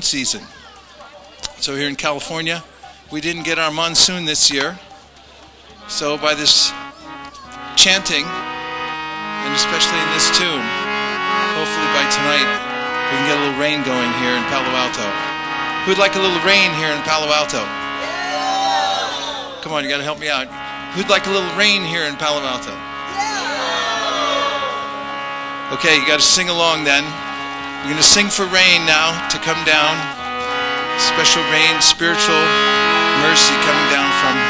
monsoon season. So here in California, we didn't get our monsoon this year. So by this chanting, and especially in this tune, hopefully by tonight we can get a little rain going here in Palo Alto. Who'd like a little rain here in Palo Alto? Come on, you gotta help me out. Who'd like a little rain here in Palo Alto? Okay, you gotta sing along then. We're gonna sing for rain now to come down. Special rain, spiritual mercy coming down from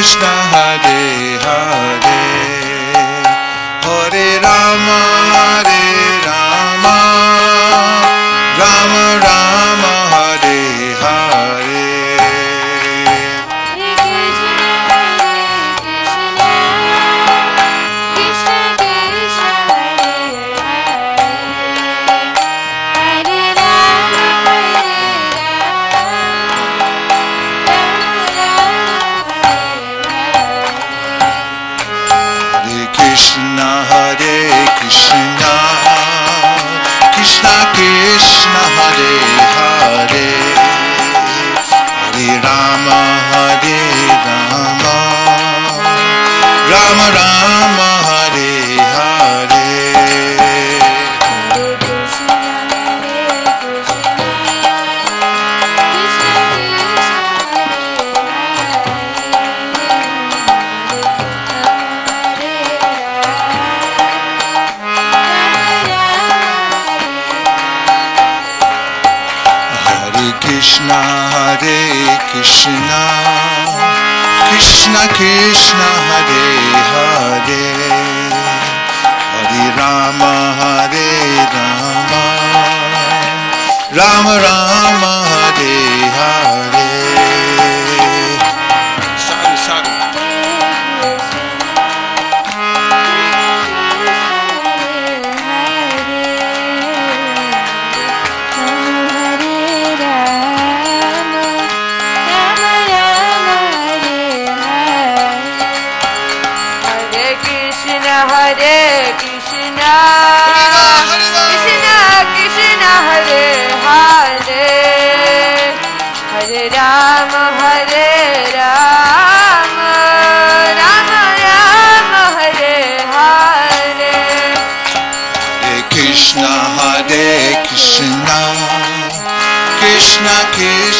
está naquele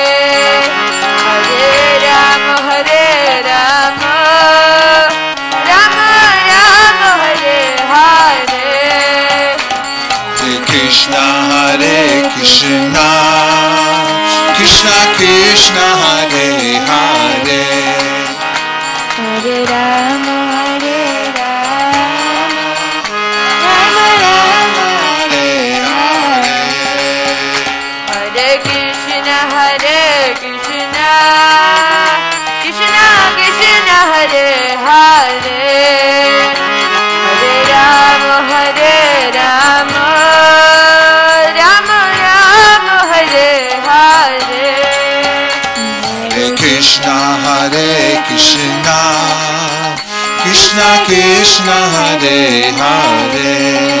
Krishna, Krishna, Krishna, Hare Hare, Hare Rama. Krishna Hare Krishna. Krishna Krishna Hare Hare.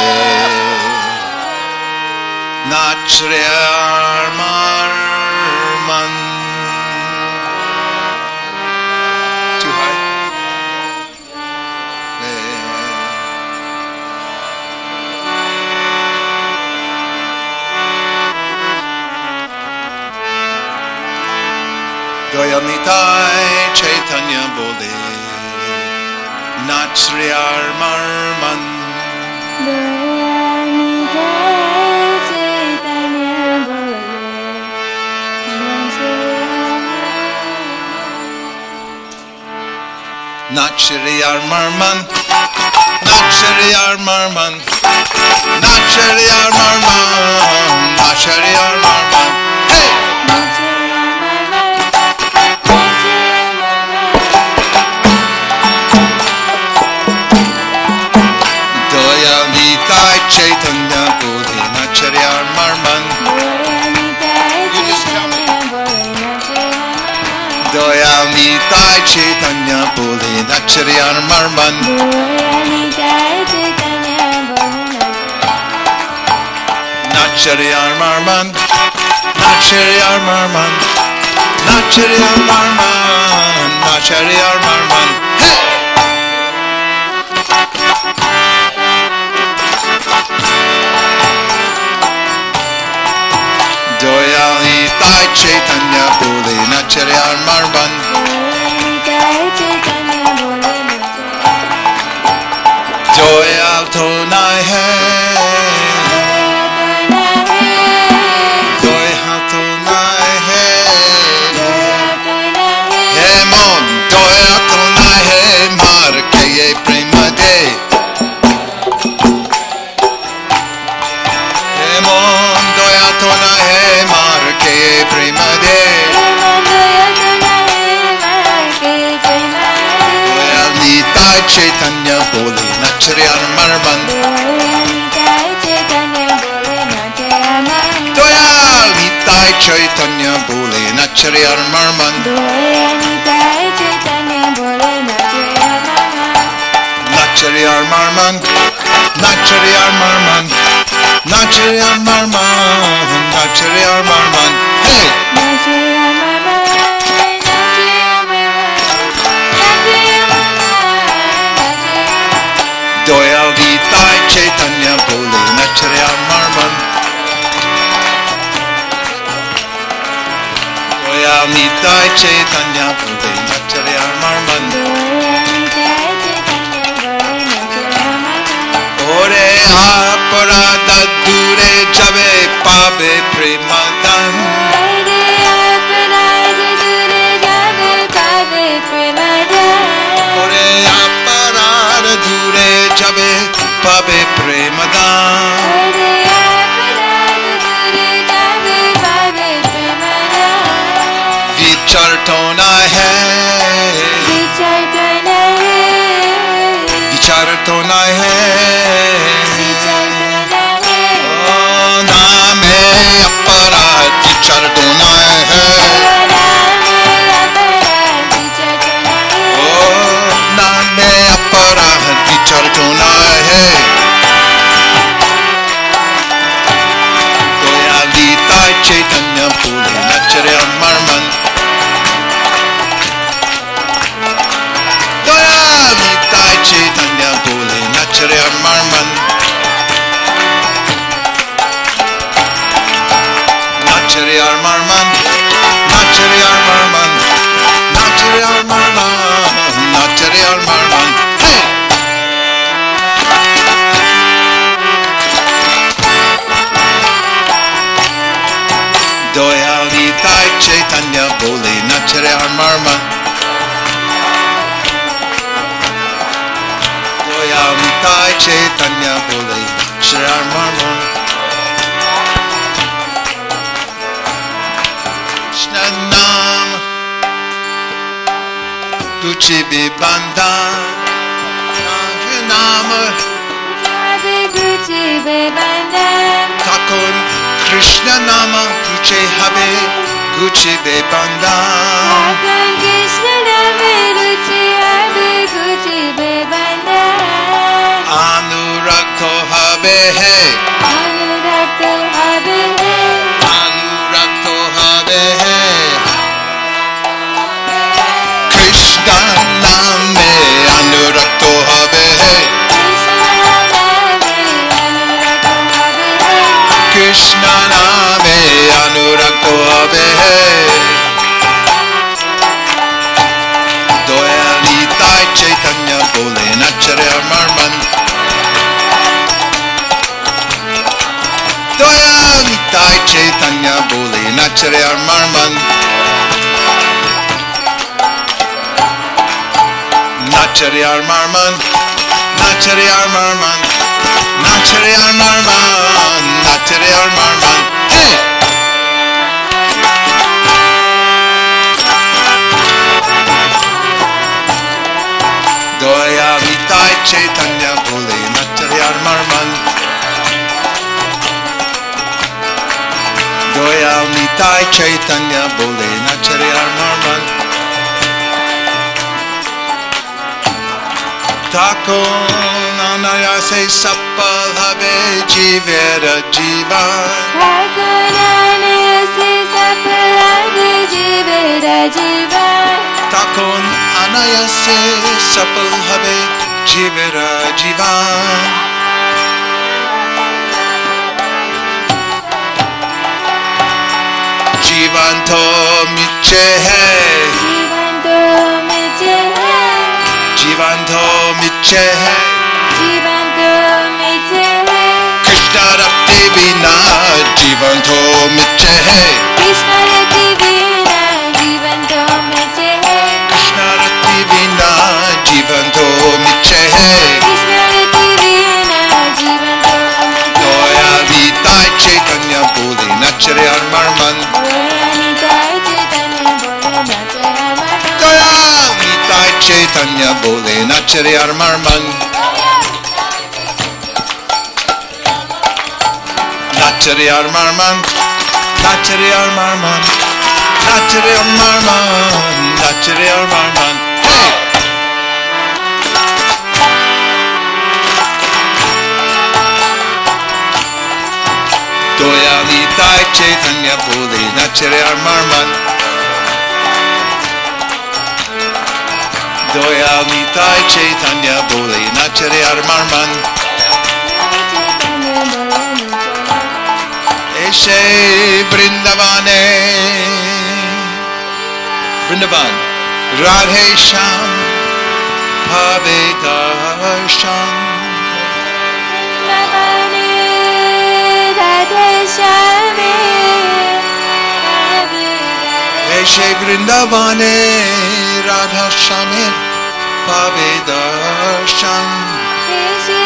Bole Nachriyar Marman Too high? Dayal Nitai Chaitanya Bole Nachriyar Marman Nachriyar Marman. Nachriyar Marman. Nachriyar Marman. Nachriyar Marman. Hey! Bole Nachriyar Marman Nachriyar Marman Nachriyar Marman Nachriyar Marman Nachriyar Marman Hey! Dayal Nitai Chaitanya Bole Nachriyar Marman Hai Bole Nachriyar Marman Nachriyar Marman Nachriyar Marman Nachriyar Marman Nachriyar Marman Hey! Doyal Nitai Chaitanya Bole Nachriyar Marman Doyal Nitai Chaitanya Bole Nachriyar Marman Ore aparada dure jabe pabe premadan Nacharya Marman Nacharya Marman Nacharya Marman Nacharya Marman. Hey! Doyalita Chaitanya Bole Nacharya Marman. Doyalita Chaitanya Bole Nacharya Marman Gucci bandan Namı Abi Gucci benden. Takun Krishna nama Gucci habe Gucci bandan Takun Krishna nama Gucci habe Gucci bandan Anurag to habe hey! Anurag to habe अनुरग को अबे Doyali Tai Chaitanya Bolena Chare Marman. Doyali Tai Chaitanya Bolena Chare Marman. Nachari Armarman, Nachari Armarman, Nachari Armarman, Nachari Armarman, hey! Chaitanya Bhule Natyar Marman Goyal Nitai Chaitanya Bhule Natyar Marman Tako Nanaya Se Sapal Habe Jivera Jiva Tako Nanaya Se Sapal Habe Jivera Jiva Tako Anaya Se Sapal Habe जीव राजीवा जीवन तो मिचे है जीवन तो मिचे है कृष्णा रखते बिना जीवन तो मिचे है Krishna Chaitanya Bole Nachari Armarman Nachari Armarman Nachari Armarman Nachari Armarman Nachari Armarman Chaitanya Bodhi Nacharya Marmat Doyal Nitai Chaitanya Bodhi Nacharya Marman Eshe Brindavane Vrindavan Radhe Sham Pavita Sham এসে বৃন্দাবনে রাধা শ্যামের পাবে দর্শন এসে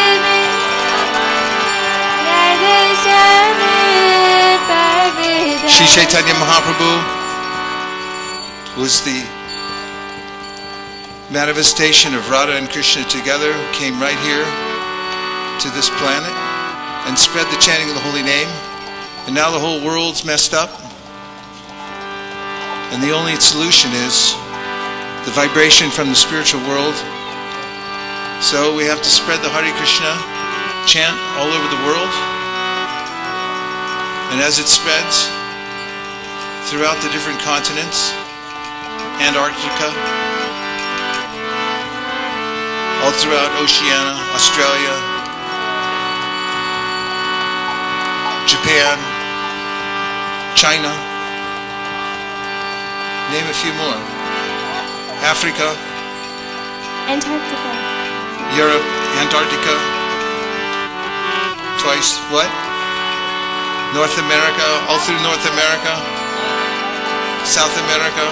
রাধে শ্যামে পাবে Sri Chaitanya Mahaprabhu was the manifestation of Radha and Krishna together, who came right here to this planet and spread the chanting of the holy name. And now the whole world's messed up. And the only solution is the vibration from the spiritual world. So we have to spread the Hare Krishna chant all over the world. And as it spreads, throughout the different continents, Antarctica, all throughout Oceania, Australia, Japan, China, name a few more. Africa, Antarctica Europe, Antarctica, twice, what? North America, all through North America, South America,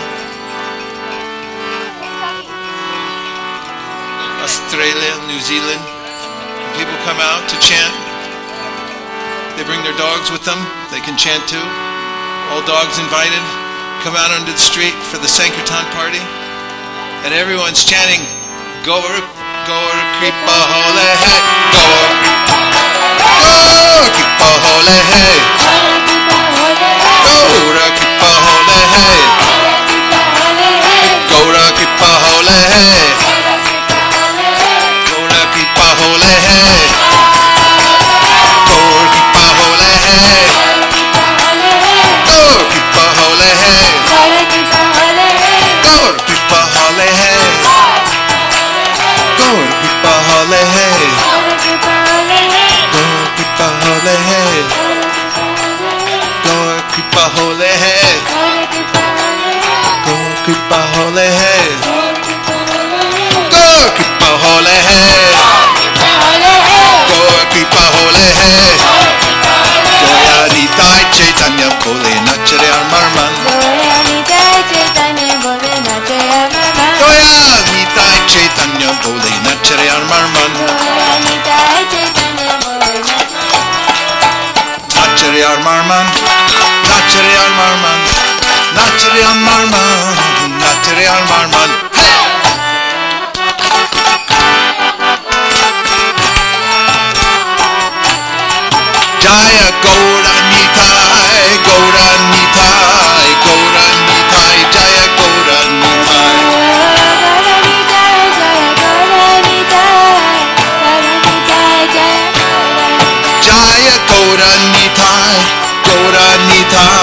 Australia, New Zealand. People come out to chant. They bring their dogs with them. They can chant too. All dogs invited. Come out onto the street for the Sankirtan party. And everyone's chanting, Gaur, Gaur Kripa Hole Hai, Gaur, Gaur Kripa Hole Gaur Kripa Hole Kripa hole hey Hare Kripa Hole Hai Gaur Kripa hole hey Hare Kripa Hole Hai Gaur Kripa hole hey Doyal Nitai Chaitanya Bole Nachare Marman Doyal Nitai Chaitanya Marman Nachare Marman Hey! Jaya Gaura Nitai Gaura Nitai Gaura Nitai Jaya Gaura Nitai Jaya Gaura Nitai Gaura Nitai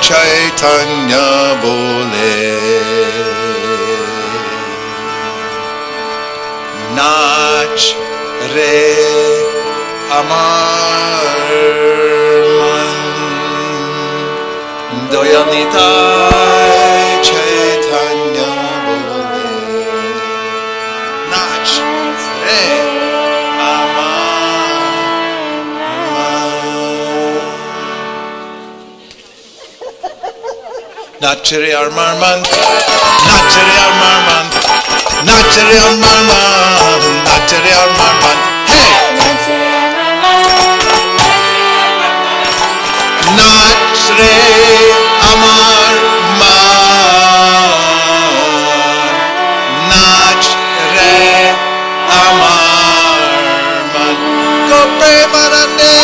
Chaitanya Nachere Armarman, Nachere Armarman, Nachere Armarman, Nachere Armarman. Hey! Nachre Amarman, Nachre Amarman. Go Premanande!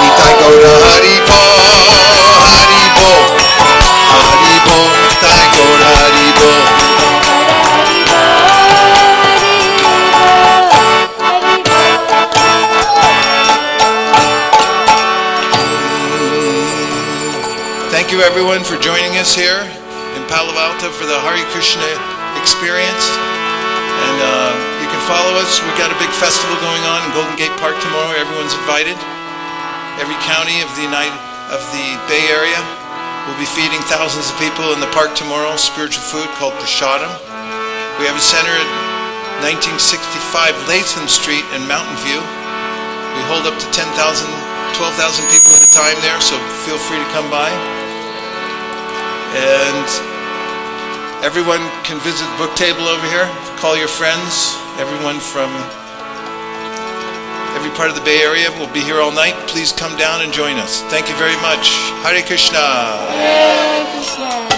Nitai Gaura Haribo, Haribo, everyone for joining us here in Palo Alto for the Hare Krishna experience. And uh, you can follow us. We've got a big festival going on in Golden Gate Park tomorrow. Everyone's invited. Every county of the United of the Bay Area will be feeding thousands of people in the park tomorrow spiritual food called Prashadam. We have a center at 1965 Latham Street in Mountain View. We hold up to 10,000, 12,000 people at a time there, so feel free to come by. And everyone can visit the book table over here. Call your friends. Everyone from every part of the Bay Area will be here all night. Please come down and join us. Thank you very much. Hare Krishna. Hare Krishna